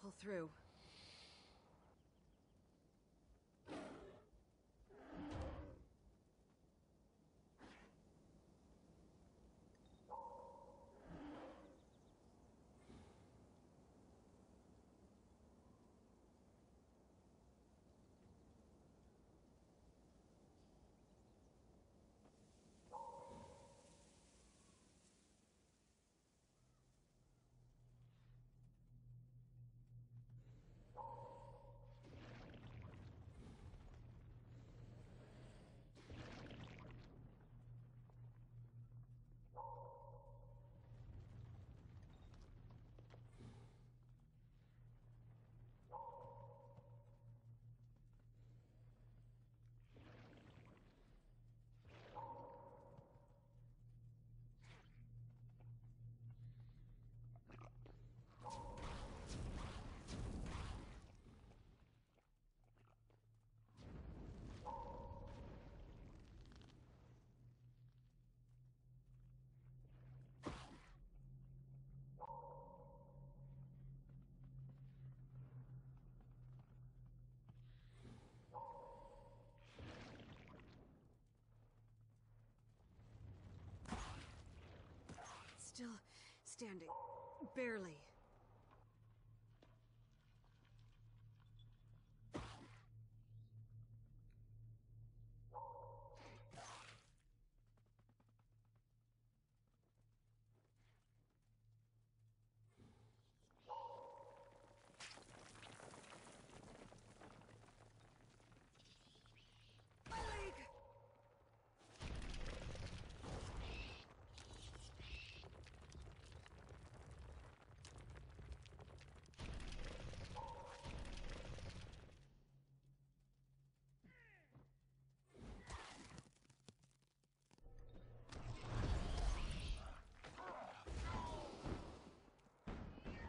pull through. Still standing. Barely.